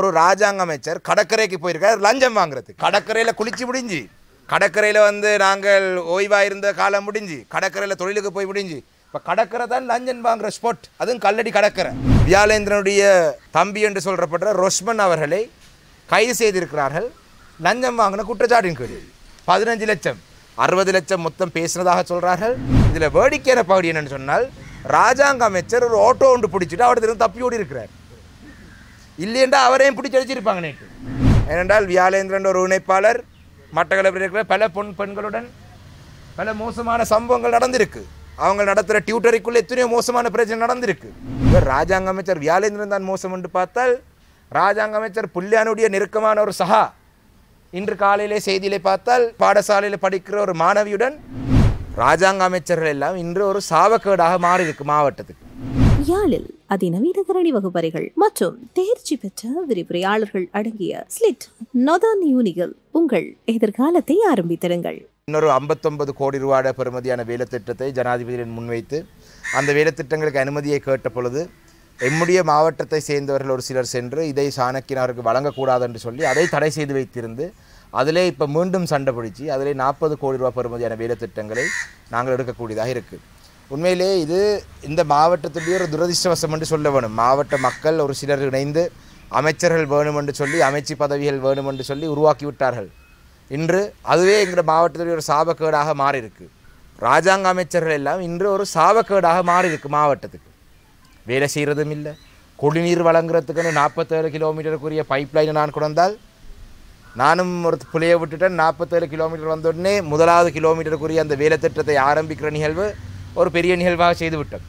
ஒரு ராஜாங்க அமைச்சர் கடற்கரைக்கு போயிருக்கார் லஞ்சம் வாங்குறது கடற்கரையில் குளிச்சு முடிஞ்சு கடற்கரையில் வந்து நாங்கள் ஓய்வாக இருந்த காலம் முடிஞ்சு கடற்கரையில் தொழிலுக்கு போய் முடிஞ்சு இப்போ கடற்கரை தான் லஞ்சம் வாங்குற ஸ்பாட் அதுவும் கல்லடி கடற்கரை. வியாலேந்திரனுடைய தம்பி என்று சொல்றப்படுற ரொஸ்மன் அவர்களை கைது செய்திருக்கிறார்கள். லஞ்சம் வாங்கின குற்றச்சாட்டின் கீழ். பதினஞ்சு லட்சம் அறுபது லட்சம் மொத்தம் பேசினதாக சொல்கிறார்கள் இதில் வேடிக்கையான பகுதி என்னென்னு சொன்னால் ராஜாங்க அமைச்சர் ஒரு ஆட்டோ ஒன்று பிடிச்சிட்டு அவர் தப்பி ஓடி இருக்கிறார் இல்லையென்றா அவரையும் பிடிச்சி அடிச்சிருப்பாங்க நேற்று. ஏனென்றால் வியாலேந்திரன் ஒரு இணைப்பாளர் மட்டக்களப்பில் இருக்கிற பல பொன் பெண்களுடன் பல மோசமான சம்பவங்கள் நடந்திருக்கு. அவங்க நடத்துகிற டியூட்டரிக்குள்ள எத்தனையோ மோசமான பிரச்சனை நடந்திருக்கு. இவர் ராஜாங்க அமைச்சர் வியாலேந்திரன் தான் மோசம் என்று பார்த்தால் ராஜாங்க அமைச்சர் புல்லியானுடைய நெருக்கமான ஒரு சகா இன்று காலையிலே செய்தியிலே பார்த்தால் பாடசாலையில் படிக்கிற ஒரு மாணவியுடன் ராஜாங்க அமைச்சர்கள் எல்லாம் இன்று ஒரு சாவக்கேடாக மாறி இருக்கு மாவட்டத்துக்கு. யாழில் அதிநவீன கரணி வகுப்பறைகள் மற்றும் தேர்ச்சி பெற்ற விரிவுரையாளர்கள் அடங்கிய ஸ்லிட் நொதான் யூனிகள் உங்கள் எதிர்காலத்தை ஆரம்பித்திருங்கள் இன்னொரு ஐம்பத்தொன்பது கோடி ரூபாய் பெறுமதியான வேலைத்திட்டத்தை ஜனாதிபதியின் முன்வைத்து அந்த வேலைத்திட்டங்களுக்கு அனுமதியை கேட்ட பொழுது எம்முடைய மாவட்டத்தை சேர்ந்தவர்கள் ஒரு சிலர் சென்று இதை சாணக்கியனருக்கு வழங்கக்கூடாது என்று சொல்லி அதை தடை செய்து வைத்திருந்து அதிலே இப்போ மீண்டும் சண்டை பிடிச்சி அதிலே நாற்பது கோடி ரூபாய் பெறுமதியான வேலைத்திட்டங்களை நாங்கள் எடுக்கக்கூடியதாக இருக்குது உண்மையிலே இது இந்த மாவட்டத்துடைய ஒரு துரதிர்ஷ்டவசம் என்று சொல்ல வேணும். மாவட்ட மக்கள் ஒரு சிலர் இணைந்து அமைச்சர்கள் வேணும் என்று சொல்லி அமைச்சு பதவிகள் வேணும் என்று சொல்லி உருவாக்கி விட்டார்கள். இன்று அதுவே எங்கள் மாவட்டத்துடைய ஒரு சாபக்கேடாக மாறியிருக்கு. ராஜாங்க அமைச்சர்கள் எல்லாம் இன்று ஒரு சாபக்கேடாக மாறியிருக்கு மாவட்டத்துக்கு. வேலை செய்கிறதும் இல்லை. குடிநீர் வழங்குறதுக்குன்னு நாற்பத்தேழு கிலோமீட்டருக்குரிய பைப் லைனை நான் கொண்டால் நானும் ஒரு புலையை விட்டுட்டேன். நாற்பத்தேழு கிலோமீட்டர் வந்த உடனே முதலாவது கிலோமீட்டருக்குரிய அந்த வேலை திட்டத்தை ஆரம்பிக்கிற நிகழ்வு ஒரு பெரிய நிகழ்வாக செய்துவிட்டோம்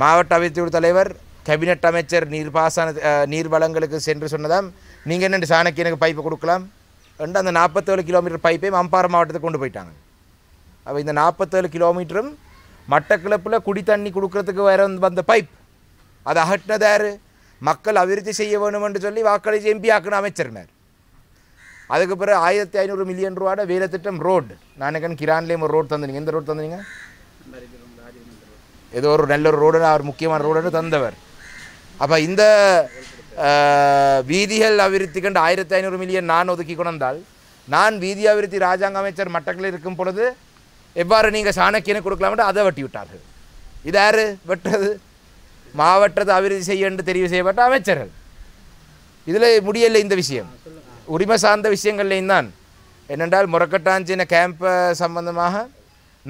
மாவட்ட அபிவிருத்தி தலைவர் கேபினட் அமைச்சர் நீர்ப்பாசன நீர்வளங்களுக்கு நீர் வளங்களுக்கு சென்று சொன்னதாம் நீங்கள் என்னென்று சாணக்கியனுக்கு பைப்பை கொடுக்கலாம்? என்று அந்த நாற்பத்தேழு கிலோமீட்டர் பைப்பை அம்பாறை மாவட்டத்துக்கு கொண்டு போயிட்டாங்க. அப்போ இந்த நாற்பத்தேழு கிலோமீட்டரும் மட்டக்கிளப்பில் குடி தண்ணி கொடுக்கறதுக்கு வர வந்து வந்த பைப் அதை அகட்டினது மக்கள் அபிவிருத்தி செய்ய வேணும் என்று சொல்லி வாக்களித்து எம்பி ஆக்கணும் அமைச்சர்னார். அதுக்கு பிறகு ஆயிரத்தி ஐநூறு மில்லியன் ரூபாட வேலை திட்டம் ரோடு நான் நினைக்கிறேன் கிரான்லேயும் ஒரு ரோடு தந்துனீங்க? எந்த ரோடு தந்துனீங்க? ஏதோ ஒரு நல்ல ஒரு ரோடு அவர் முக்கியமான ரோடு தந்தவர். அப்போ இந்த வீதிகள் அபிவிருத்தி கண்டு ஆயிரத்தி ஐநூறு மில்லியன் நான் ஒதுக்கி கொண்டால் நான் வீதி அபிவிருத்தி ராஜாங்க அமைச்சர் மட்டக்கில் இருக்கும் பொழுது எவ்வாறு நீங்கள் சாணக்கியனை கொடுக்கலாம்ட்டு அதை வெட்டி விட்டார்கள் இது யாரு வெட்டுறது? மாவட்டத்தை அபிவிருத்தி செய்ய என்று தெரிவு செய்யப்பட்ட அமைச்சர்கள். இதில் முடியலை இந்த விஷயம். உரிமை சார்ந்த விஷயங்கள்லையும் தான் என்னென்றால் முறக்கட்டாஞ்சின கேம்ப் சம்பந்தமாக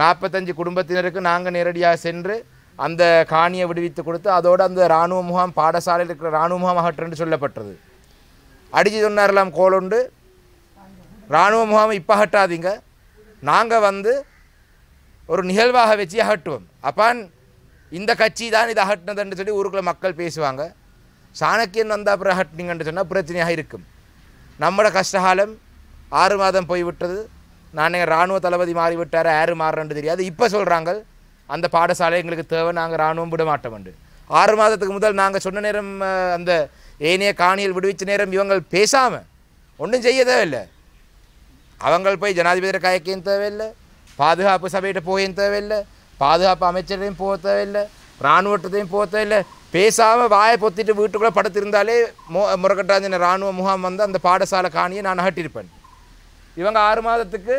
நாற்பத்தஞ்சு குடும்பத்தினருக்கு நாங்கள் நேரடியாக சென்று அந்த காணியை விடுவித்து கொடுத்து அதோடு அந்த இராணுவ முகாம் பாடசாலையில் இருக்கிற இராணுவ முகாம் அகற்றுன்னு சொல்லப்பட்டது. அடிச்சு சொன்னாரெல்லாம் கோலுண்டு இராணுவ முகாம் இப்போ அகட்டாதீங்க. நாங்கள் வந்து ஒரு நிகழ்வாக வச்சு அகட்டுவோம். அப்பான் இந்த கட்சி தான் இதை அகட்டினதுன்னு சொல்லி ஊருக்குள்ள மக்கள் பேசுவாங்க. சாணக்கியன் வந்தால் அப்புறம் அகட்டினீங்கன்னு சொன்னால் பிரச்சனையாக இருக்கும். நம்மளோட கஷ்டகாலம் ஆறு மாதம் போய்விட்டது. நான் இராணுவ தளபதி மாறிவிட்டார் யார் மாறுறேன்னு தெரியாது. இப்போ சொல்கிறாங்க அந்த பாடசாலை எங்களுக்கு தேவை நாங்கள் இராணுவம் விட மாட்டோம்ண்டு ஆறு மாதத்துக்கு முதல் நாங்கள் சொன்ன நேரம் அந்த ஏனைய காணியில் விடுவிச்ச நேரம் இவங்கள் பேசாமல் ஒன்றும் செய்ய தேவையில்லை. அவங்கள் போய் ஜனாதிபதி கயக்கையும் தேவையில்லை பாதுகாப்பு சபையிட்ட போயும் தேவையில்லை பாதுகாப்பு அமைச்சரையும் போக தேவையில்லை இராணுவத்தையும் போக தேவையில்லை. பேசாமல் வாயை பொத்திட்டு வீட்டுக்குள்ளே படுத்திருந்தாலே மோ முறக்கட்டாஞ்சின இராணுவ முகாம் வந்து அந்த பாடசாலை காணியை நான் அகட்டியிருப்பேன் இவங்க ஆறு மாதத்துக்கு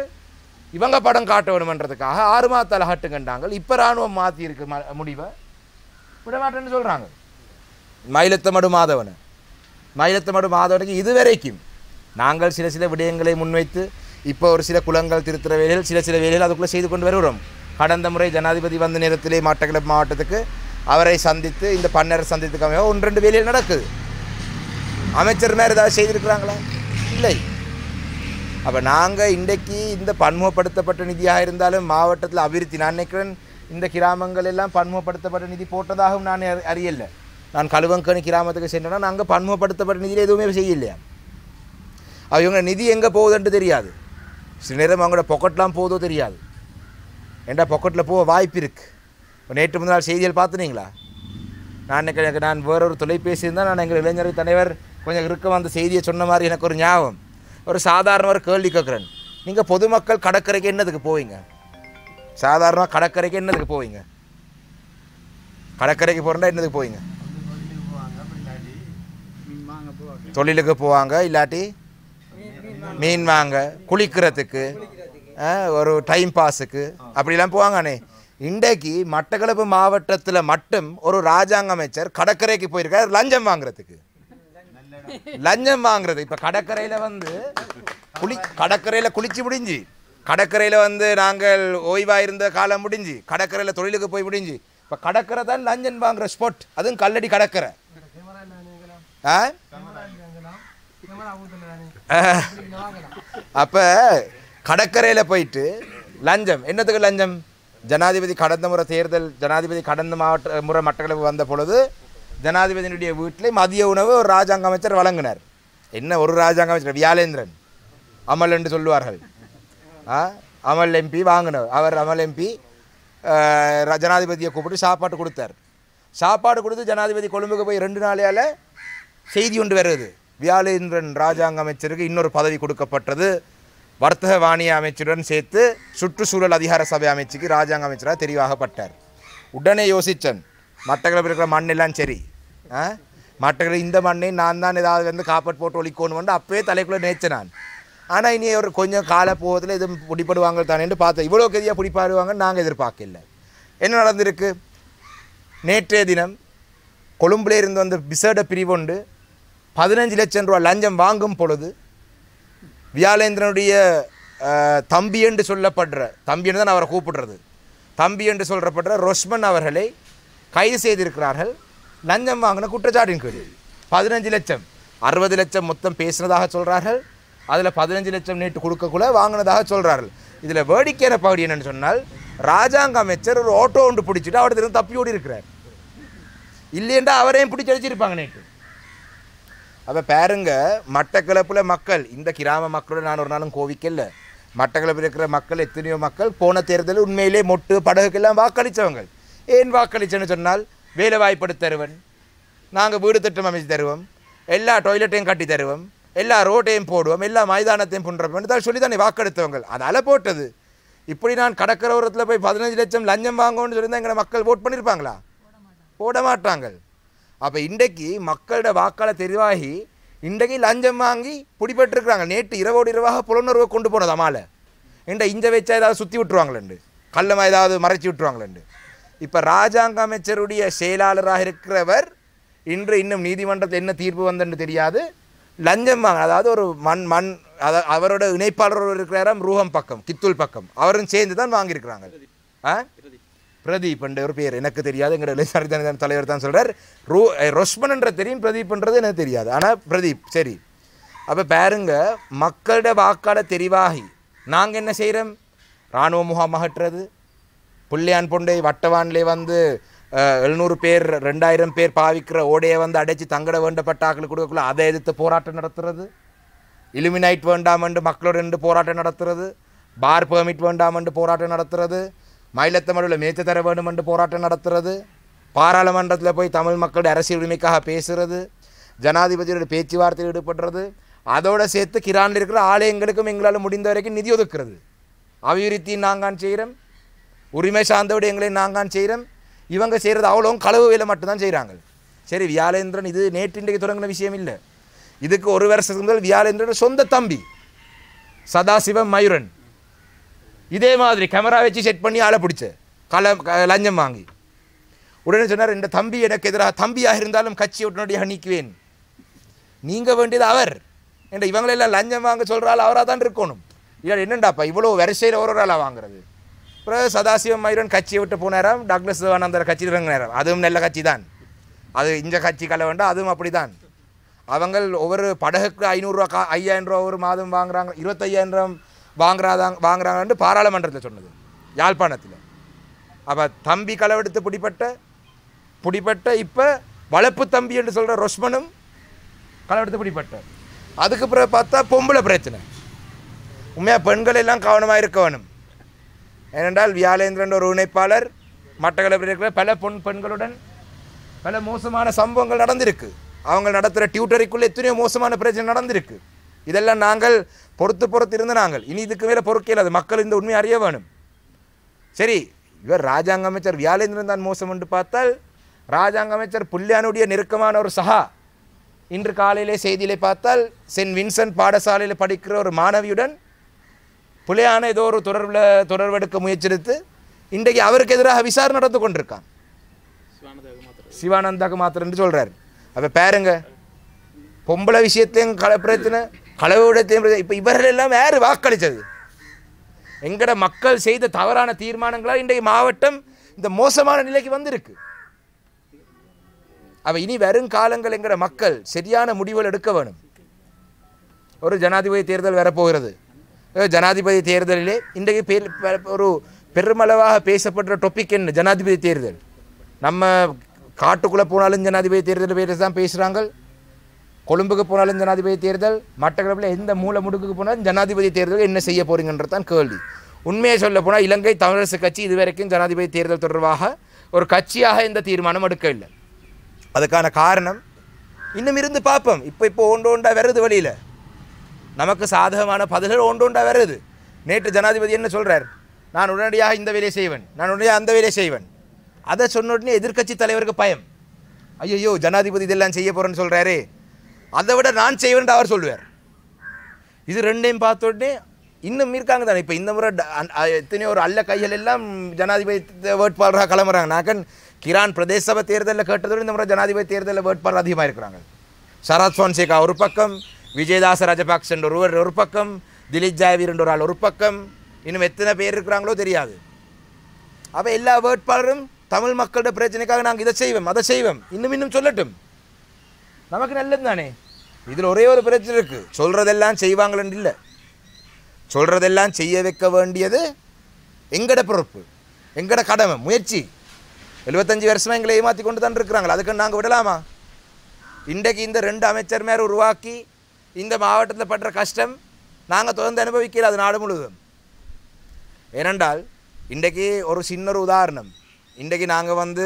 இவங்க படம் காட்ட வேணுமன்றதுக்காக ஆறு மாதத்தால் அகட்டுங்கண்டாங்க இப்போ இராணுவம் மாற்றி இருக்கு முடிவை. விடமாட்டேன்னு சொல்கிறாங்க மயிலத்தமடு மாதவனை. மயிலத்தமடு மாதவனுக்கு இதுவரைக்கும் நாங்கள் சில சில விடயங்களை முன்வைத்து இப்போ ஒரு சில குளங்கள் திருத்துற வேலைகள் சில சில வேலைகள் அதுக்குள்ளே செய்து கொண்டு வருகிறோம். கடந்த முறை ஜனாதிபதி வந்த நேரத்திலே மட்டக்களப்பு மாவட்டத்துக்கு அவரை சந்தித்து இந்த பன்னர் சந்தித்துக்காக ஒன்று ரெண்டு வேலைகள் நடக்குது. அமைச்சர் மேலே ஏதாவது செய்திருக்கிறாங்களா? இல்லை. அப்போ நாங்கள் இன்றைக்கு இந்த பன்முகப்படுத்தப்பட்ட நிதியாக இருந்தாலும் மாவட்டத்தில் அபிவிருத்தி நான் நினைக்கிறேன் இந்த கிராமங்கள் எல்லாம் பன்முகப்படுத்தப்பட்ட நிதி போட்டதாகவும் நான் அறியலை. நான் கழுவங்கனி கிராமத்துக்கு சென்றேன்னா நாங்கள் பன்முகப்படுத்தப்பட்ட நிதியில் எதுவுமே செய்யலையா? அவங்க இவங்க நிதி எங்கே போகுதுன்ட்டு தெரியாது. சில நேரம் அவங்களோட பொக்கெட்லாம் போகுதோ தெரியாது. ஏண்டா பொக்கெட்டில் போக வாய்ப்பு இருக்குது இப்போ நேற்று முதல் நாள் செய்திகள் பார்த்துனீங்களா? நான் நினைக்கிறேன் எனக்கு நான் வேறொரு தொலைபேசி இருந்தால் நான் எங்கள் இளைஞர் தலைவர் கொஞ்சம் இருக்க அந்த செய்தியை சொன்ன மாதிரி எனக்கு ஒரு ஞாபகம். ஒரு சாதாரண ஒரு கேள்வி கேட்குறேன் நீங்கள் பொதுமக்கள் கடற்கரைக்கு என்னதுக்கு போவீங்க? சாதாரணமாக கடற்கரைக்கு என்னதுக்கு போவீங்க? கடற்கரைக்கு போகிறா என்னதுக்கு போவீங்க? தொழிலுக்கு போவாங்க இல்லாட்டி மீன் வாங்க குளிக்கிறதுக்கு ஒரு டைம் பாஸுக்கு அப்படிலாம் போவாங்கண்ணே. இன்றைக்கு மட்டக்களப்பு மாவட்டத்தில் மட்டும் ஒரு ராஜாங்க அமைச்சர் கடற்கரைக்கு போயிருக்கார் லஞ்சம் வாங்குறதுக்கு. லஞ்சம் வாங்குறது. இப்போ கடற்கரையில் வந்து குளி கடற்கரையில் குளிச்சு முடிஞ்சு கடற்கரையில் வந்து நாங்கள் ஓய்வாக இருந்த காலம் முடிஞ்சு கடற்கரையில் தொழிலுக்கு போய் முடிஞ்சு இப்போ கடற்கரை தான் லஞ்சம் வாங்குற ஸ்பாட் அதுவும் கல்லடி கடற்கரை. ஆ? அப்போ கடற்கரையில் போயிட்டு லஞ்சம். என்னத்துக்கு லஞ்சம்? ஜனாதிபதி கடந்த முறை தேர்தல் ஜனாதிபதி கடந்த மாவட்ட முறை மட்டக்களப்பு வந்த பொழுது ஜனாதிபதியினுடைய வீட்டில் மதிய உணவு ஒரு ராஜாங்க அமைச்சர் வழங்கினார். என்ன ஒரு ராஜாங்க அமைச்சர்? வியாலேந்திரன் அமல் என்று சொல்லுவார்கள். ஆ? அமல் எம்பி வாங்கினவர். அவர் அமல் எம்பி ஜனாதிபதியை கூப்பிட்டு சாப்பாடு கொடுத்தார். சாப்பாடு கொடுத்து ஜனாதிபதி கொழும்புக்கு போய் ரெண்டு நாளையால் செய்தி ஒன்று வருது. வியாலேந்திரன் ராஜாங்க அமைச்சருக்கு இன்னொரு பதவி கொடுக்கப்பட்டது. வர்த்தக வாணிய அமைச்சருடன் சேர்த்து சுற்றுச்சூழல் அதிகார சபை அமைச்சுக்கு ராஜாங்க அமைச்சராக தெரிவாகப்பட்டார். உடனே யோசிச்சன் மட்டக்களப்பில் இருக்கிற மண்ணெல்லாம் சரி. ஆ? மட்டக்கள இந்த மண்ணை நான் தான் ஏதாவது வந்து காப்பட் போட்டு ஒழிக்கணும்னு அப்போயே தலைக்குள்ளே நேச்ச நான். ஆனால் இனி ஒரு கொஞ்சம் கால போகத்தில் இது பிடிப்படுவாங்க தானேன்னு பார்த்தேன். இவ்வளோ கதியாக பிடிப்பாடுவாங்கன்னு நாங்கள் எதிர்பார்க்கல. என்ன நடந்திருக்கு? நேற்றைய தினம் கொழும்புல இருந்து வந்த விசேட பிரிவொண்டு பதினஞ்சு லட்சம் ரூபா லஞ்சம் வாங்கும் பொழுது வியாலேந்திரனுடைய தம்பி என்று சொல்லப்படுற தம்பி என்று தான் அவரை கூப்பிடுறது. தம்பி என்று சொல்லப்படுற ரொஷ்மன் அவர்களை கைது செய்திருக்கிறார்கள். லஞ்சம் வாங்கின குற்றச்சாட்டின் கீழ். பதினஞ்சு லட்சம். அறுபது லட்சம் மொத்தம் பேசினதாக சொல்கிறார்கள் அதில் பதினஞ்சு லட்சம் நேற்று கொடுக்கக்குள்ள வாங்கினதாக சொல்கிறார்கள் இதில் வேடிக்கையான பகுதி என்னென்னு சொன்னால் ராஜாங்க அமைச்சர் ஒரு ஆட்டோ ஒன்று பிடிச்சிட்டு அவர்கிட்ட தப்பி ஓடி இருக்கிறார். இல்லையென்றா அவரையும் பிடிச்சி அடிச்சிருப்பாங்க நேற்று. அப்போ பாருங்க மட்டக்களப்பில் மக்கள் இந்த கிராம மக்களோட நான் ஒரு நாளும் கோவிக்கல. மட்டக்களப்பில் இருக்கிற மக்கள் எத்தனையோ மக்கள் போன தேர்தலில் உண்மையிலே மொட்டு படகுக்கெல்லாம் வாக்களித்தவங்க ஏன் வாக்களிச்சேன்னு சொன்னால் வேலை வாய்ப்படுத்தி தருவன் நாங்கள் வீடு திட்டம் அமைச்சு தருவோம். எல்லா டாய்லெட்டையும் கட்டி தருவோம். எல்லா ரோட்டையும் போடுவோம். எல்லா மைதானத்தையும் பண்ணுறோம் தான் சொல்லி தானே வாக்கெடுத்தவங்க அதால் போட்டது. இப்படி நான் கடற்கரோரத்தில் போய் பதினஞ்சு லட்சம் லஞ்சம் வாங்கணும்னு சொல்லி தான் எங்களை மக்கள் ஓட் பண்ணியிருப்பாங்களா? போட மாட்டாங்க அப்போ இன்றைக்கு மக்களோட வாக்காள தெரிவாகி இன்றைக்கு லஞ்சம் வாங்கி பிடிபட்டுருக்குறாங்க. நேற்று இரவோடு இரவாக புலனுறவை கொண்டு போனது அம்மாவில் இன்றை இஞ்ச வச்சா ஏதாவது சுற்றி விட்டுருவாங்களேண்டு. கள்ளமா ஏதாவது மறைச்சி விட்டுருவாங்களேண்டு. இப்போ ராஜாங்க அமைச்சருடைய செயலாளராக இருக்கிறவர் இன்று இன்னும் நீதிமன்றத்தில் என்ன தீர்ப்பு வந்தன்னு தெரியாது. லஞ்சம் வாங்க அதாவது ஒரு மண் மண் அதை அவரோட இணைப்பாளர் இருக்கிறாராம் ரூஹம் பக்கம் கித்துல் பக்கம். அவரும் சேர்ந்து தான் வாங்கியிருக்கிறாங்க. ஆ? பிரதீப் என்ற ஒரு பேர் எனக்கு தெரியாது எங்களோட சரிதான தலைவர் தான் சொல்கிறார் ரூ ரொஷ்மன் என்ற தெரியும் பிரதீப்ன்றது எனக்கு தெரியாது. ஆனால் பிரதீப் சரி. அப்போ பாருங்க மக்களோட வாக்காள தெரிவாகி நாங்கள் என்ன செய்கிறோம் இராணுவ முகாம் அகற்றுறது புள்ளியான் பொண்டை வட்டவான்லே வந்து எழுநூறு பேர் ரெண்டாயிரம் பேர் பாவிக்கிற ஓடையை வந்து அடைச்சி தங்கட வேண்டப்பட்ட ஆக்கள் கொடுக்கக்குள்ள அதை எதிர்த்து போராட்டம் நடத்துறது? இலுமினைட் வேண்டாம் என்று மக்களோட நின்று போராட்டம் நடத்துறது? பார் பெர்மிட் வேண்டாம் என்று போராட்டம் நடத்துறது? மயிலத்தமிழில் மேய்த்து தர வேண்டும் என்று போராட்டம் நடத்துறது? பாராளுமன்றத்தில் போய் தமிழ் மக்களுடைய அரசியல் உரிமைக்காக பேசுறது? ஜனாதிபதியோட பேச்சுவார்த்தையில் ஈடுபடுறது? அதோடு சேர்த்து கிரானில் இருக்கிற ஆலயங்களுக்கும் எங்களால் முடிந்த வரைக்கும் நிதி ஒதுக்குறது. அபிவிருத்தி நாங்கான் செய்கிறோம். உரிமை சார்ந்த விடயங்களை நாங்கள் செய்கிறோம் இவங்க செய்கிறது அவ்வளோ களவு வேலை மட்டும்தான் செய்கிறாங்க. சரி வியாலேந்திரன் இது நேற்று இன்றைக்கு தொடங்கின விஷயம் இல்லை. இதுக்கு ஒரு வருஷத்துக்கு முதல் வியாலேந்திரன் சொந்த தம்பி சதாசிவம் மயூரன். இதே மாதிரி கேமரா வச்சு செட் பண்ணி ஆளை பிடிச்ச கல க- லஞ்சம் வாங்கி. உடனே சொன்னார் இந்த தம்பி எனக்கு எதிராக தம்பியாக இருந்தாலும் கட்சி உடனடியாக நீக்குவேன். நீங்க வேண்டியது அவர். என்ற இவங்களெல்லாம் லஞ்சம் வாங்க சொல்கிறாள் அவராக தான் இருக்கணும். இல்லை என்னண்டாப்பா இவ்வளோ வரிசையில் ஒரு ஒரு ஆளாக வாங்குறது? அப்புறம் சதாசிவம் மயூரன் கட்சியை விட்டு போனாராம் டாக்டர் சிவானந்தர் கட்சியில் இறங்கினாராம் அதுவும் நல்ல கட்சி தான் அது இந்த கட்சி கலை வேண்டாம் அதுவும் அப்படி தான் அவங்க ஒவ்வொரு படகுக்கு ஐநூறுரூவா கா ஐயாயிரம் ரூபா ஒரு மாதம் வாங்குறாங்க இருபத்தையாயிரம் ரூபா வாங்குறாதாங்க வாங்குறாங்கன்னு பாராளுமன்றத்தில் சொன்னது யாழ்ப்பாணத்தில். அப்போ தம்பி களவெடுத்து பிடிப்பட்ட பிடிப்பட்ட இப்போ வளப்பு தம்பி என்று சொல்கிற ரொஷ்மனும் களவெடுத்து பிடிப்பட்ட அதுக்கு பிறகு பார்த்தா பொம்பளை பிரச்சனை. உண்மையாக பெண்கள் எல்லாம் கவனமாக இருக்க வேணும். ஏனென்றால் வியாலேந்திரன் ஒரு இணைப்பாளர் மட்டக்களப்பில் இருக்கிற பல பொன் பெண்களுடன் பல மோசமான சம்பவங்கள் நடந்திருக்கு. அவங்க நடத்துகிற டியூட்டரிக்குள்ளே எத்தனையோ மோசமான பிரச்சனை நடந்திருக்கு. இதெல்லாம் நாங்கள் பொறுத்து பொறுத்து இருந்து நாங்கள். இனி இதுக்கு மேலே பொறுக்க அது மக்கள் இந்த உண்மையை அறிய வேணும். சரி இவர் ராஜாங்க அமைச்சர் வியாலேந்திரன் தான் மோசம் என்று பார்த்தால் ராஜாங்க அமைச்சர் புல்லியானுடைய நெருக்கமான ஒரு சகா இன்று காலையிலே செய்தியிலே பார்த்தால் சென்ட் வின்சென்ட் பாடசாலையில் படிக்கிற ஒரு மாணவியுடன் புலையான ஏதோ ஒரு தொடர்பில் தொடர்பெடுக்க முயற்சித்து இன்றைக்கு அவருக்கு எதிராக விசாரணை நடந்து கொண்டிருக்கான். சிவானந்தாக்கு மாத்திரன்னு சொல்கிறார் அப்போ பாருங்க. பொம்பளை விஷயத்தையும் கல பிரச்சனை களவுடத்தையும் இப்போ இவர்கள் எல்லாம் யார் வாக்களித்தது எங்கட மக்கள் செய்த தவறான தீர்மானங்களால் இன்றைக்கு மாவட்டம் இந்த மோசமான நிலைக்கு வந்திருக்கு? அவ இனி வரும் காலங்கள் எங்கட மக்கள் சரியான முடிவுகள் எடுக்க வேணும். ஒரு ஜனாதிபதி தேர்தல் வரப்போகிறது. ஜனாதிபதி தேர்தலிலே இன்றைக்கு பேர் ஒரு பெருமளவாக பேசப்படுற டொப்பிக் என்ன? ஜனாதிபதி தேர்தல். நம்ம காட்டுக்குள்ளே போனாலும் ஜனாதிபதி தேர்தல் பேர் தான் பேசுகிறாங்க கொழும்புக்கு போனாலும் ஜனாதிபதி தேர்தல் மட்டக்களப்பில் எந்த மூல முடுக்குக்கு போனாலும் ஜனாதிபதி தேர்தல் என்ன செய்ய போகிறீங்கன்றது தான் கேள்வி. உண்மையை சொல்ல போனால் இலங்கை தமிழரசு கட்சி இதுவரைக்கும் ஜனாதிபதி தேர்தல் தொடர்பாக ஒரு கட்சியாக இந்த தீர்மானம் எடுக்கவில்லை. அதுக்கான காரணம் இன்னும் இருந்து பார்ப்போம். இப்போ இப்போ ஒன்று ஒன்றா வருது வழியில். நமக்கு சாதகமான பதில்கள் ஒன்று உண்டாக வருது. நேற்று ஜனாதிபதி என்ன சொல்கிறார் நான் உடனடியாக இந்த வேலையை செய்வேன். நான் உடனடியாக அந்த வேலையை செய்வேன். அதை சொன்ன உடனே எதிர்க்கட்சி தலைவருக்கு பயம். ஐயோ ஜனாதிபதி இதெல்லாம் செய்ய போகிறேன்னு சொல்கிறாரே அதை விட நான் செய்வேன் அவர் சொல்லுவார். இது ரெண்டையும் பார்த்த உடனே இன்னும் இருக்காங்க தானே. இப்போ இந்த முறை அ- எத்தனையோ ஒரு அல்ல கைகள் எல்லாம் ஜனாதிபதி வேட்பாளராக கிளம்புறாங்க. நாக்கன் கிரான் பிரதேச சபை தேர்தலில் கேட்டதோடு இந்த முறை ஜனாதிபதி தேர்தலில் வேட்பாளர் அதிகமாக இருக்கிறாங்க சரத் ஃபோன்சேகா ஒரு பக்கம் விஜயதாச ராஜபக்சன் ஒருவர் ஒரு பக்கம் திலீப் ஜாவீரன் ஒரு ஆள் ஒரு பக்கம் இன்னும் எத்தனை பேர் இருக்கிறாங்களோ தெரியாது. அப்போ எல்லா வேட்பாளரும் தமிழ் மக்களோட பிரச்சனைக்காக நாங்கள் இதை செய்வோம் அதை செய்வோம். இன்னும் இன்னும் சொல்லட்டும். நமக்கு நல்லது தானே? இதில் ஒரே ஒரு பிரச்சனை இருக்குது சொல்கிறதெல்லாம் செய்வாங்களேன்னு இல்லை. சொல்கிறதெல்லாம் செய்ய வைக்க வேண்டியது எங்கட பொறுப்பு எங்கட கடமை முயற்சி. எழுபத்தஞ்சு வருஷமாக எங்களை ஏமாற்றி கொண்டு தான் இருக்கிறாங்களா அதுக்கு நாங்கள் விடலாமா? இன்றைக்கு இந்த ரெண்டு அமைச்சர் மேலே உருவாக்கி இந்த மாவட்டத்தில் படுற கஷ்டம் நாங்கள் தொடர்ந்து அனுபவிக்கல அது நாடு முழுவதும். ஏனென்றால் இன்றைக்கு ஒரு சின்ன ஒரு உதாரணம். இன்றைக்கு நாங்கள் வந்து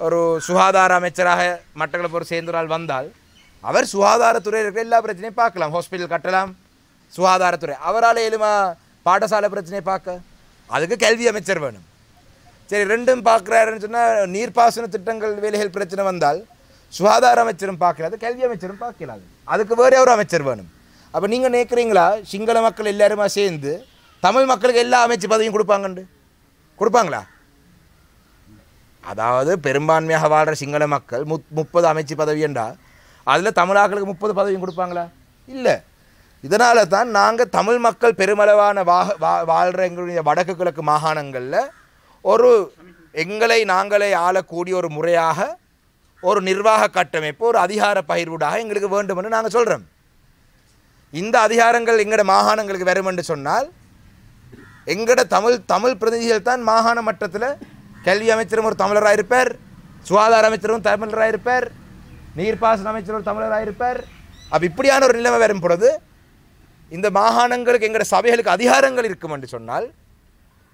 ஒரு சுகாதார அமைச்சராக மட்டக்களப்பு ஒரு சேர்ந்தொரால் வந்தால் அவர் சுகாதாரத்துறையில் இருக்கிற எல்லா பிரச்சனையும் பார்க்கலாம். ஹாஸ்பிட்டல் கட்டலாம் சுகாதாரத்துறை. அவரால் ஏழுமா பாடசாலை பிரச்சனையை பார்க்க? அதுக்கு கல்வி அமைச்சர் வேணும். சரி ரெண்டும் பார்க்குறாருன்னு சொன்னால் நீர்ப்பாசன திட்டங்கள் வேலைகள் பிரச்சனை வந்தால் சுகாதார அமைச்சரும் பார்க்கலாது கல்வி அமைச்சரும் பார்க்கலாது அதுக்கு வேறு ஒரு அமைச்சர் வேணும். அப்போ நீங்கள் நினைக்கிறீங்களா சிங்கள மக்கள் எல்லாருமா சேர்ந்து தமிழ் மக்களுக்கு எல்லா அமைச்சு பதவியும் கொடுப்பாங்கண்டு? கொடுப்பாங்களா? அதாவது பெரும்பான்மையாக வாழ்கிற சிங்கள மக்கள் முத் முப்பது அமைச்சு பதவியண்டா அதில் தமிழாக்களுக்கு முப்பது பதவியும் கொடுப்பாங்களா? இல்லை. இதனால தான் நாங்கள் தமிழ் மக்கள் பெருமளவான வா வா வாழ்கிற எங்களுடைய வடக்கு கிழக்கு மாகாணங்களில் ஒரு எங்களை நாங்களே ஆளக்கூடிய ஒரு முறையாக ஒரு நிர்வாக கட்டமைப்பு ஒரு அதிகார பகிர்வுடாக எங்களுக்கு வேண்டுமென்று நாங்கள் சொல்கிறோம் இந்த அதிகாரங்கள் எங்களோட மாகாணங்களுக்கு வரும் என்று சொன்னால் எங்களோட தமிழ் தமிழ் பிரதிநிதிகள் தான் மாகாண மட்டத்தில் கல்வி அமைச்சரும் ஒரு தமிழராக இருப்பார் சுகாதார அமைச்சரும் தமிழராக இருப்பார் நீர்ப்பாசன அமைச்சர் ஒரு தமிழராக இருப்பார். அப்போ இப்படியான ஒரு நிலைமை வரும் பொழுது இந்த மாகாணங்களுக்கு எங்களோட சபைகளுக்கு அதிகாரங்கள் இருக்கும் என்று சொன்னால்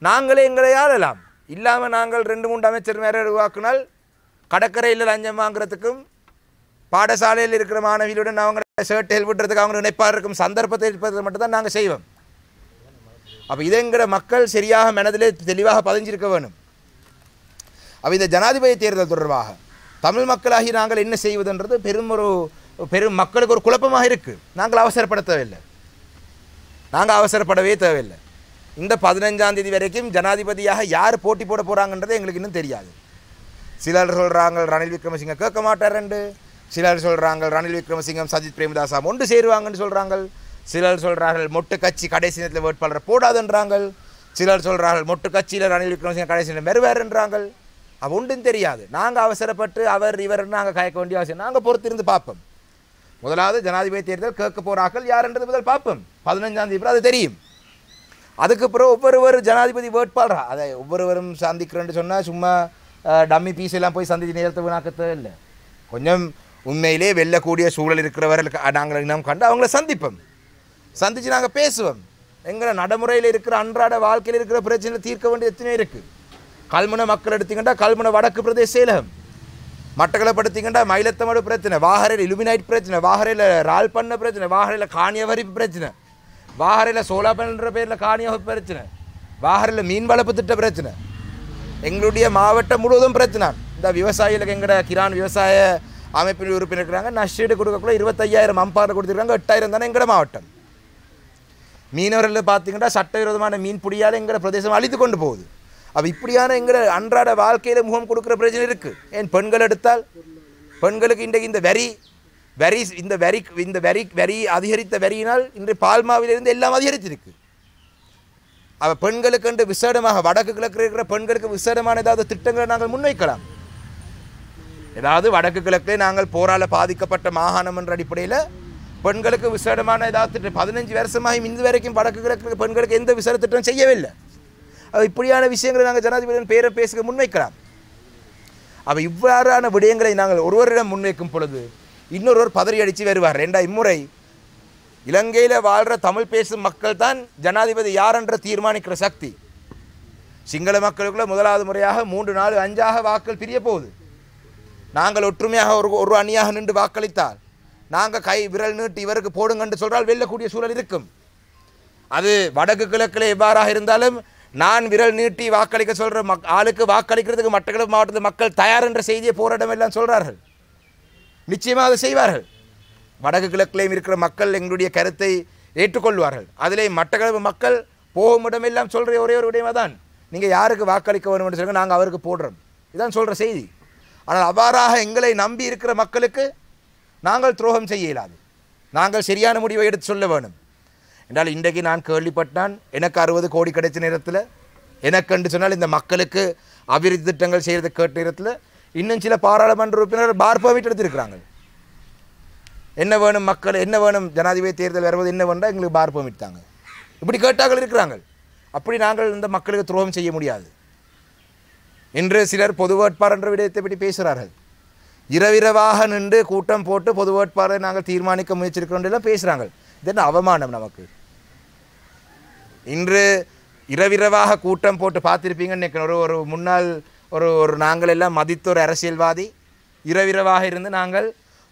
நாங்களே எங்களை ஆளலாம். இல்லாமல் நாங்கள் ரெண்டு மூன்று அமைச்சர் மேலே உருவாக்கினால் கடற்கரையில் லஞ்சம் வாங்குறதுக்கும் பாடசாலையில் இருக்கிற மாணவிகளுடன் அவங்க ஷர்ட் விடுறதுக்கு அவங்க நினைப்பாக இருக்கும் சந்தர்ப்பத்தை இருப்பதை மட்டும்தான் நாங்கள் செய்வோம். அப்போ இதங்கிற மக்கள் சரியாக மனதிலே தெளிவாக பதிஞ்சிருக்க வேணும். அப்போ இந்த ஜனாதிபதி தேர்தல் தொடர்பாக தமிழ் மக்களாகி நாங்கள் என்ன செய்வதுன்றது பெரும் ஒரு பெரும் மக்களுக்கு ஒரு குழப்பமாக இருக்குது நாங்கள் அவசரப்பட தேவையில்லை நாங்கள் அவசரப்படவே தேவையில்லை. இந்த பதினஞ்சாம் தேதி வரைக்கும் ஜனாதிபதியாக யார் போட்டி போட போகிறாங்கன்றது எங்களுக்கு இன்னும் தெரியாது. சிலர் சொல்கிறாங்க ரணில் விக்ரமசிங்க கேட்க மாட்டாருண்டு. சிலர் சொல்கிறாங்க ரணில் விக்ரமசிங்கம் சஜித் பிரேமதாசா ஒன்று சேருவாங்கன்னு சொல்கிறாங்க சிலர் சொல்கிறார்கள் மொட்டு கட்சி கடைசி நேரத்தில் வேட்பாளரை போடாதுன்றாங்க. சிலர் சொல்கிறார்கள் மொட்டு கட்சியில் ரணில் விக்ரமசிங்க கடைசி நேரம் மெருவாருன்றாங்க அவ ஒன்றும் தெரியாது. நாங்கள் அவசரப்பட்டு அவர் இவர் நாங்கள் கயக்க வேண்டிய அவசியம். நாங்கள் பொறுத்திருந்து பார்ப்போம். முதலாவது ஜனாதிபதி தேர்தல் கேட்க போகிறார்கள் யாருன்றது முதல் பார்ப்போம். பதினஞ்சாம் தேதி அது தெரியும். அதுக்கு பிறகு ஒவ்வொருவர் ஜனாதிபதி வேட்பாளரா? அதை ஒவ்வொருவரும் சந்திக்கிறேன்னு சொன்னால் சும்மா டம்மி பீஸ் எல்லாம் போய் சந்திச்சு நேரத்தை வீணாக்க இல்லை கொஞ்சம் உண்மையிலே வெல்லக்கூடிய சூழல் இருக்கிறவர்கள் நாங்கள் இனம் கண்டு அவங்கள சந்திப்போம் சந்தித்து நாங்கள் பேசுவோம் எங்களை நடைமுறையில் இருக்கிற அன்றாட வாழ்க்கையில் இருக்கிற பிரச்சனை தீர்க்க வேண்டிய எத்தனையோ இருக்குது கல்முனை மக்கள் எடுத்திங்கன்னா கல்முனை வடக்கு பிரதேச செயலகம் மட்டக்களை படுத்திங்கன்னா மயிலத்தமடு பிரச்சனை வாகரையில் இலுமினைட் பிரச்சனை வாகரையில் ரால் பண்ண பிரச்சனை வாகரையில் காணியவரிப்பு பிரச்சனை வாகரையில் சோலா பேனல்ன்ற பேரில் காணிய பிரச்சனை வாகரையில் மீன் வளர்ப்பு திட்ட பிரச்சனை எங்களுடைய மாவட்டம் முழுவதும் பிரச்சனை இந்த விவசாயிகளுக்கு எங்கட கிரான் விவசாய அமைப்பில் உறுப்பினர் இருக்கிறாங்க நஷ்டீடு கொடுக்கக்குள்ள இருபத்தையாயிரம் அம்பாறு கொடுத்துருக்காங்க. எட்டாயிரம் தானே எங்கட மாவட்டம். மீனவர்கள் பார்த்தீங்கன்னா சட்டவிரோதமான மீன் பிடியால் எங்கட பிரதேசம் அழித்து கொண்டு போகுது. அப்போ இப்படியான எங்கட அன்றாட வாழ்க்கையில் முகம் கொடுக்குற பிரச்சனை இருக்குது ஏன் பெண்கள் எடுத்தால்? பெண்களுக்கு இன்றைக்கு இந்த வரி வரி இந்த வரி இந்த வரி வரி அதிகரித்த வரியினால் இன்று பால்மாவிலிருந்து எல்லாம் அதிகரித்திருக்கு. அவள் பெண்களுக்கு என்று விசேடமாக வடக்கு கிழக்கு இருக்கிற பெண்களுக்கு விசேடமான ஏதாவது திட்டங்களை நாங்கள் முன்வைக்கலாம். ஏதாவது வடக்கு கிழக்கிலே நாங்கள் போரால பாதிக்கப்பட்ட மாகாணம் என்ற அடிப்படையில் பெண்களுக்கு விசேடமான ஏதாவது திட்டம் பதினஞ்சு வருஷமாக இந்த வரைக்கும் வடக்கு கிழக்கு பெண்களுக்கு எந்த விசேட திட்டம் செய்யவில்லை. அது இப்படியான விஷயங்களை நாங்கள் ஜனாதிபதியின் பேரை பேசுக முன்வைக்கலாம். அப்போ இவ்வாறான விடயங்களை நாங்கள் ஒருவரிடம் முன்வைக்கும் பொழுது இன்னொருவர் பதறி அடித்து வருவார். ரெண்டா இம்முறை இலங்கையில் வாழ்கிற தமிழ் பேசும் மக்கள் தான் ஜனாதிபதி யார் என்ற தீர்மானிக்கிற சக்தி. சிங்கள மக்களுக்குள்ள முதலாவது முறையாக மூன்று நாலு அஞ்சாக வாக்கள் பிரிய போகுது. நாங்கள் ஒற்றுமையாக ஒரு ஒரு அணியாக நின்று வாக்களித்தால் நாங்கள் கை விரல் நீட்டி இவருக்கு போடுங்கன்னு சொல்றால் வெல்லக்கூடிய சூழல் இருக்கும். அது வடக்கு கிழக்கில் எவ்வாறாக இருந்தாலும் நான் விரல் நீட்டி வாக்களிக்க சொல்கிற மக் ஆளுக்கு வாக்களிக்கிறதுக்கு மட்டக்களப்பு மாவட்டத்து மக்கள் தயார் என்ற செய்தியை போராட்டம் எல்லாம் சொல்கிறார்கள் நிச்சயமாக அதை செய்வார்கள். வடக்கு கிழக்கிலேயும் இருக்கிற மக்கள் எங்களுடைய கருத்தை ஏற்றுக்கொள்வார்கள். அதிலே மட்டக்களப்பு மக்கள் போகும் இடமெல்லாம் சொல்கிற ஒரே ஒரு விடயமாக தான். நீங்கள் யாருக்கு வாக்களிக்க வேணும்னு சொல்லுங்கள் நாங்கள் அவருக்கு போடுறோம். இதான் சொல்கிற செய்தி. ஆனால் அவ்வாறாக எங்களை நம்பி இருக்கிற மக்களுக்கு நாங்கள் துரோகம் செய்ய இயலாது. நாங்கள் சரியான முடிவை எடுத்து சொல்ல வேணும். என்றால் இன்றைக்கு நான் கேள்விப்பட்டான் எனக்கு அறுபது கோடி கிடைச்ச நேரத்தில் எனக்கென்று சொன்னால் இந்த மக்களுக்கு அபிவிருத்தி திட்டங்கள் செய்கிறது கேட்ட நேரத்தில் இன்னும் சில பாராளுமன்ற உறுப்பினர் பார் எடுத்திருக்கிறாங்க. என்ன வேணும் மக்கள் என்ன வேணும் ஜனாதிபதி தேர்தல் வருவது என்ன வேண்டாம் எங்களுக்கு பார் பர்மிட் தாங்க. இப்படி கேட்டார்கள் இருக்கிறாங்க. அப்படி நாங்கள் இந்த மக்களுக்கு துரோகம் செய்ய முடியாது. இன்று சிலர் பொது வேட்பாளர் என்ற விடயத்தை பற்றி பேசுகிறார்கள். இரவிரவாக நின்று கூட்டம் போட்டு பொது வேட்பாளரை நாங்கள் தீர்மானிக்க முயற்சிருக்கிறோம் எல்லாம் பேசுகிறாங்க. இது அவமானம் நமக்கு? இன்று இரவிரவாக கூட்டம் போட்டு பார்த்துருப்பீங்கன்னு நினைக்கிறேன். ஒரு ஒரு முன்னாள் ஒரு ஒரு நாங்கள் எல்லாம் மதித்த ஒரு அரசியல்வாதி. இரவிரவாக இருந்து நாங்கள்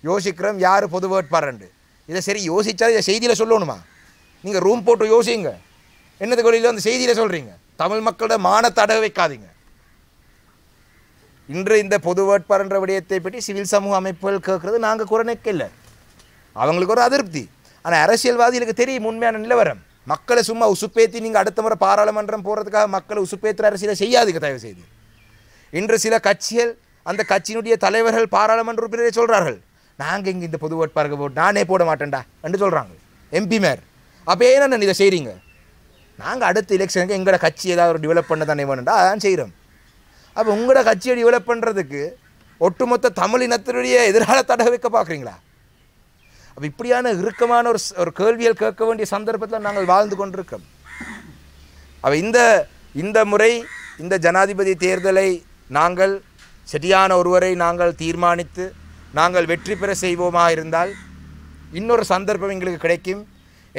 யோசிக்கிறோம் யார் பொது வேட்பாளர்ண்டு இதை சரி யோசித்தா இதை செய்தியில் சொல்லணுமா? நீங்கள் ரூம் போட்டு யோசிங்க. என்னது கொள்ளையில் அந்த செய்தியில் சொல்கிறீங்க தமிழ் மக்களோட மானத்தை அடக வைக்காதீங்க. இன்று இந்த பொது வேட்பாளர் விடயத்தை பற்றி சிவில் சமூக அமைப்புகள் கேட்குறது நாங்கள் குறைநிக்க இல்லை. அவங்களுக்கு ஒரு அதிருப்தி. ஆனால் அரசியல்வாதிகளுக்கு தெரியும் உண்மையான நிலவரம். மக்களை சும்மா உசுப்பேற்றி நீங்கள் அடுத்த முறை பாராளுமன்றம் போகிறதுக்காக மக்களை உசுப்பேற்றுற அரசியலை செய்யாதுங்க தயவு செய்து இன்று சில கட்சிகள் அந்த கட்சியினுடைய தலைவர்கள் பாராளுமன்ற உறுப்பினரை சொல்கிறார்கள் நாங்கள் இங்கே இந்த பொது வேட்பாளருக்கு போட்டு நானே போட மாட்டேன்டா என்று சொல்கிறாங்க எம்பி மேர் அப்போ ஏன்னா இதை செய்கிறீங்க நாங்கள் அடுத்த எலெக்ஷனுக்கு எங்களோட கட்சி ஏதாவது ஒரு டெவலப் பண்ண தானே வேணும்டா அதான் செய்கிறோம் அப்போ உங்களோட கட்சியை டெவலப் பண்ணுறதுக்கு ஒட்டுமொத்த தமிழ் இனத்தினுடைய எதிரால தடை வைக்க பார்க்குறீங்களா அப்போ இப்படியான இறுக்கமான ஒரு ஒரு கேள்வியில் கேட்க வேண்டிய சந்தர்ப்பத்தில் நாங்கள் வாழ்ந்து கொண்டிருக்கிறோம். அப்போ இந்த இந்த முறை இந்த ஜனாதிபதி தேர்தலை நாங்கள் சரியான ஒருவரை நாங்கள் தீர்மானித்து நாங்கள் வெற்றி பெற செய்வோமா இருந்தால் இன்னொரு சந்தர்ப்பம் எங்களுக்கு கிடைக்கும்.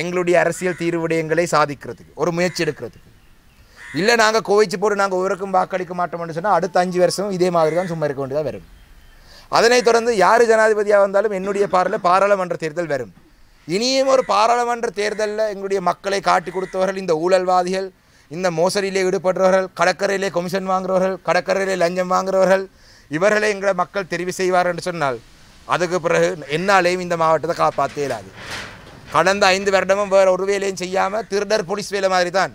எங்களுடைய அரசியல் தீர்வுடையங்களை சாதிக்கிறதுக்கு ஒரு முயற்சி எடுக்கிறதுக்கு. இல்லை நாங்கள் கோவிச்சு போட்டு நாங்கள் ஒவ்வொருக்கும் வாக்களிக்க மாட்டோம்னு சொன்னால் அடுத்த அஞ்சு வருஷம் இதே மாதிரி தான் சும்மா இருக்க வேண்டியதாக வரும். அதனைத் தொடர்ந்து யார் ஜனாதிபதியாக வந்தாலும் என்னுடைய பார்வையில் பாராளுமன்ற தேர்தல் வரும். இனியும் ஒரு பாராளுமன்ற தேர்தலில் எங்களுடைய மக்களை காட்டி கொடுத்தவர்கள் இந்த ஊழல்வாதிகள் இந்த மோசடியிலே ஈடுபடுறவர்கள் கடற்கரையிலே கமிஷன் வாங்குறவர்கள் கடற்கரையிலே லஞ்சம் வாங்குறவர்கள் இவர்களை எங்களை மக்கள் தெரிவு செய்வார் என்று சொன்னால் அதுக்கு பிறகு என்னாலேயும் இந்த மாவட்டத்தை காப்பாற்ற இயலாது. கடந்த ஐந்து வருடமும் வேறு ஒரு வேலையும் செய்யாமல் திருடர் போலீஸ் வேலை மாதிரி தான்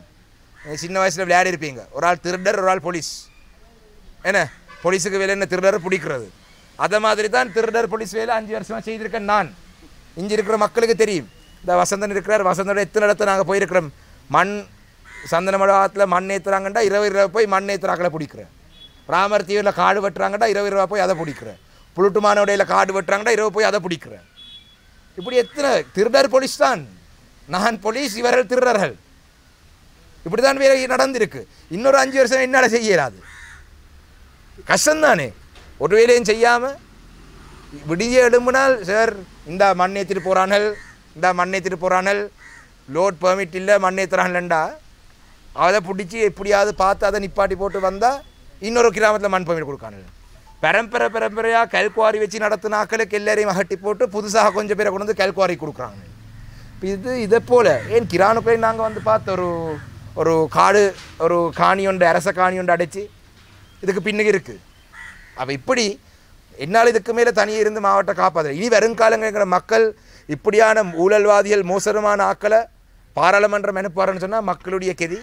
சின்ன வயசில் விளையாடி இருப்பீங்க ஒரு ஆள் திருடர் ஒரு ஆள் போலீஸ். என்ன? போலீஸுக்கு வேலை என்ன? திருடர் பிடிக்கிறது. அதை மாதிரி தான் திருடர் போலீஸ் வேலை அஞ்சு வருஷமாக செய்திருக்கேன் நான். இங்கே இருக்கிற மக்களுக்கு தெரியும். இந்த வசந்தன் இருக்கிறார் வசந்தோட எத்தனை இடத்துல நாங்கள் போயிருக்கிறோம்? மண் சந்தன மடத்தில் மண் ஏற்றுறாங்கண்டா இரவு இரவு போய் மண் ஏற்றுறாக்களை பிடிக்கிறேன். ராமர் தீவில் காடு வெட்டுறாங்கடா இருபது ரூபா போய் அதை பிடிக்கிறேன். புளுட்டுமானோடையில் காடு வெட்டுறாங்கடா இருபது போய் அதை பிடிக்கிறேன். இப்படி எத்தனை திருடர் போலீஸ் தான். நான் போலீஸ் இவர்கள் திருடர்கள். இப்படி தான் வேலை நடந்திருக்கு. இன்னொரு அஞ்சு வருஷம் என்னால் செய்யறாது இயலாது. கஷ்டம்தானே. ஒரு வேலையும் செய்யாமல் விடிய எழும்புனால் சார் இந்த மண் ஏற்றிட்டு போகிறார்கள் இந்த மண் ஏற்றிட்டு போகிறானல் லோட் பெர்மிட் இல்லை மண் அதை பிடிச்சி எப்படியாவது பார்த்து அதை நிப்பாட்டி போட்டு வந்தால் இன்னொரு கிராமத்தில் மண் பெர்மிட் கொடுக்கானு பரம்பரை பரம்பரையாக கல்குவாரி வச்சு நடத்தின ஆக்களுக்கு எல்லாரையும் அகட்டி போட்டு புதுசாக கொஞ்சம் பேரை கொண்டு வந்து கல்குவாரி கொடுக்குறாங்க. இது இதை போல் ஏன் கிரானுக்குள்ளே நாங்கள் வந்து பார்த்த ஒரு ஒரு காடு ஒரு காணி ஒன்று அரச காணி ஒன்று அடைச்சி இதுக்கு பின்னுக்கு இருக்குது அப்போ இப்படி என்னால் இதுக்கு மேலே தனியே இருந்து மாவட்ட காப்பாற்ற இனி வருங்காலங்கிற மக்கள் இப்படியான ஊழல்வாதிகள் மோசமான ஆக்களை பாராளுமன்றம் அனுப்புவாருன்னு சொன்னால் மக்களுடைய கெதி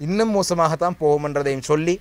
இன்னும் மோசமாகத்தான் போகும்ன்றதையும் சொல்லி